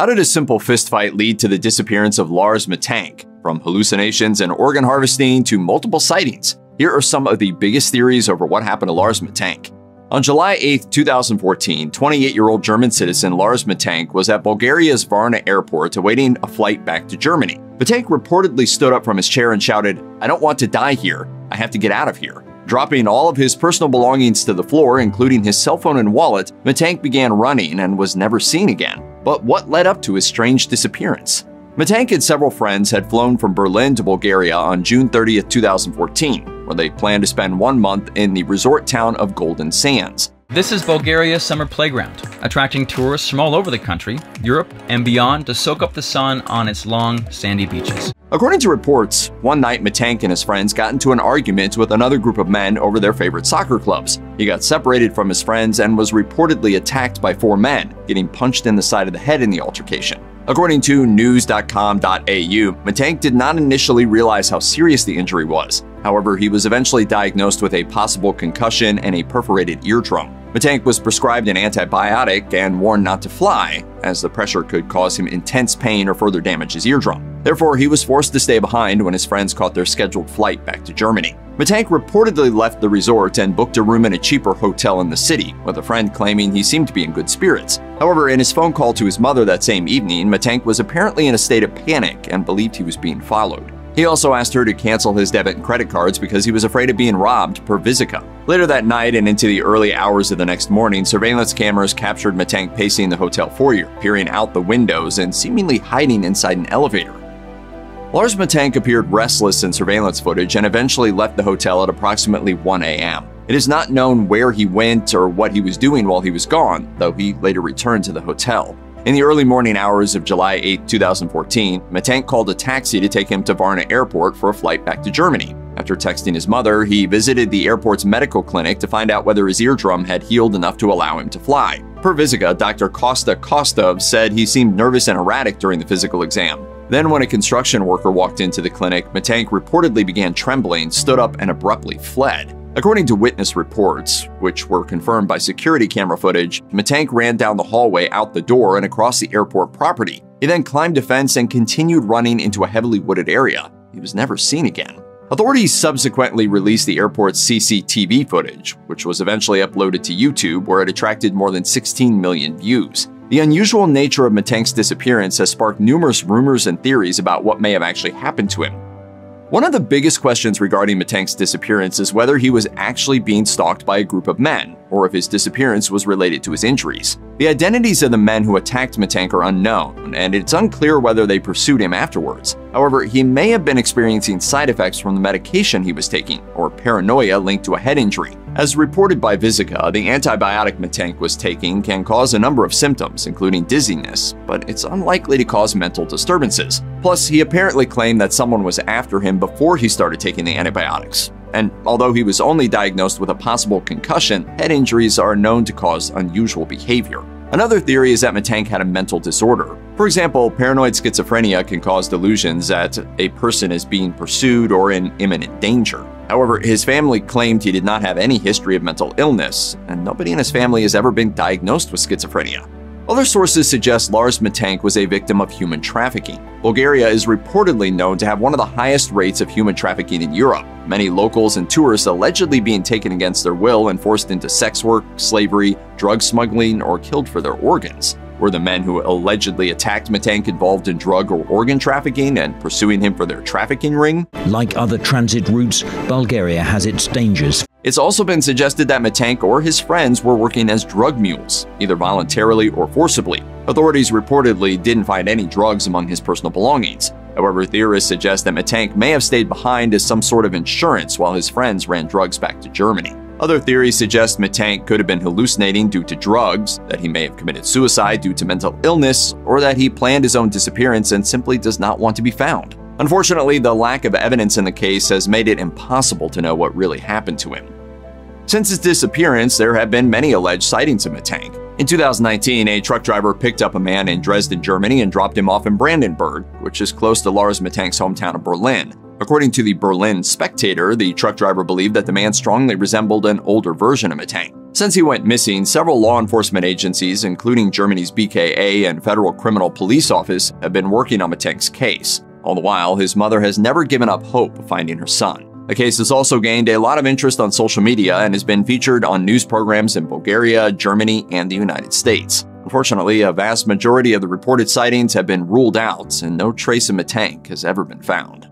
How did a simple fistfight lead to the disappearance of Lars Mittank? From hallucinations and organ harvesting to multiple sightings, here are some of the biggest theories over what happened to Lars Mittank. On July 8, 2014, 28-year-old German citizen Lars Mittank was at Bulgaria's Varna airport awaiting a flight back to Germany. Mittank reportedly stood up from his chair and shouted, I don't want to die here. I have to get out of here. Dropping all of his personal belongings to the floor, including his cell phone and wallet, Mittank began running and was never seen again. But what led up to his strange disappearance? Mittank and several friends had flown from Berlin to Bulgaria on June 30, 2014 where they planned to spend one month in the resort town of Golden Sands. This is Bulgaria's summer playground, attracting tourists from all over the country, Europe, and beyond to soak up the sun on its long, sandy beaches. According to reports, one night Mittank and his friends got into an argument with another group of men over their favorite soccer clubs. He got separated from his friends and was reportedly attacked by four men, getting punched in the side of the head in the altercation. According to news.com.au, Mittank did not initially realize how serious the injury was. However, he was eventually diagnosed with a possible concussion and a perforated eardrum. Mittank was prescribed an antibiotic and warned not to fly, as the pressure could cause him intense pain or further damage his eardrum. Therefore, he was forced to stay behind when his friends caught their scheduled flight back to Germany. Mittank reportedly left the resort and booked a room in a cheaper hotel in the city, with a friend claiming he seemed to be in good spirits. However, in his phone call to his mother that same evening, Mittank was apparently in a state of panic and believed he was being followed. He also asked her to cancel his debit and credit cards because he was afraid of being robbed per Visica. Later that night and into the early hours of the next morning, surveillance cameras captured Mittank pacing the hotel foyer, peering out the windows and seemingly hiding inside an elevator. Lars Mittank appeared restless in surveillance footage and eventually left the hotel at approximately 1 a.m. It is not known where he went or what he was doing while he was gone, though he later returned to the hotel. In the early morning hours of July 8, 2014, Mittank called a taxi to take him to Varna Airport for a flight back to Germany. After texting his mother, he visited the airport's medical clinic to find out whether his eardrum had healed enough to allow him to fly. Per Visica, Dr. Costa Kostov said he seemed nervous and erratic during the physical exam. Then, when a construction worker walked into the clinic, Mittank reportedly began trembling, stood up, and abruptly fled. According to witness reports, which were confirmed by security camera footage, Mittank ran down the hallway out the door and across the airport property. He then climbed a fence and continued running into a heavily wooded area. He was never seen again. Authorities subsequently released the airport's CCTV footage, which was eventually uploaded to YouTube where it attracted more than 16 million views. The unusual nature of Mittank's disappearance has sparked numerous rumors and theories about what may have actually happened to him. One of the biggest questions regarding Mittank's disappearance is whether he was actually being stalked by a group of men, or if his disappearance was related to his injuries. The identities of the men who attacked Mittank are unknown, and it's unclear whether they pursued him afterwards. However, he may have been experiencing side effects from the medication he was taking, or paranoia linked to a head injury. As reported by Visica, the antibiotic Mittank was taking can cause a number of symptoms, including dizziness, but it's unlikely to cause mental disturbances. Plus, he apparently claimed that someone was after him before he started taking the antibiotics. And although he was only diagnosed with a possible concussion, head injuries are known to cause unusual behavior. Another theory is that Mittank had a mental disorder. For example, paranoid schizophrenia can cause delusions that a person is being pursued or in imminent danger. However, his family claimed he did not have any history of mental illness, and nobody in his family has ever been diagnosed with schizophrenia. Other sources suggest Lars Mittank was a victim of human trafficking. Bulgaria is reportedly known to have one of the highest rates of human trafficking in Europe, many locals and tourists allegedly being taken against their will and forced into sex work, slavery, drug smuggling, or killed for their organs. Were the men who allegedly attacked Mittank involved in drug or organ trafficking and pursuing him for their trafficking ring? Like other transit routes, Bulgaria has its dangers. It's also been suggested that Mittank or his friends were working as drug mules, either voluntarily or forcibly. Authorities reportedly didn't find any drugs among his personal belongings. However, theorists suggest that Mittank may have stayed behind as some sort of insurance while his friends ran drugs back to Germany. Other theories suggest Mittank could have been hallucinating due to drugs, that he may have committed suicide due to mental illness, or that he planned his own disappearance and simply does not want to be found. Unfortunately, the lack of evidence in the case has made it impossible to know what really happened to him. Since his disappearance, there have been many alleged sightings of Mittank. In 2019, a truck driver picked up a man in Dresden, Germany and dropped him off in Brandenburg, which is close to Lars Mittank's hometown of Berlin. According to the Berlin Spectator, the truck driver believed that the man strongly resembled an older version of Mittank. Since he went missing, several law enforcement agencies, including Germany's BKA and Federal Criminal Police Office, have been working on Mittank's case. All the while, his mother has never given up hope of finding her son. The case has also gained a lot of interest on social media and has been featured on news programs in Bulgaria, Germany, and the United States. Unfortunately, a vast majority of the reported sightings have been ruled out, and no trace of Mittank has ever been found.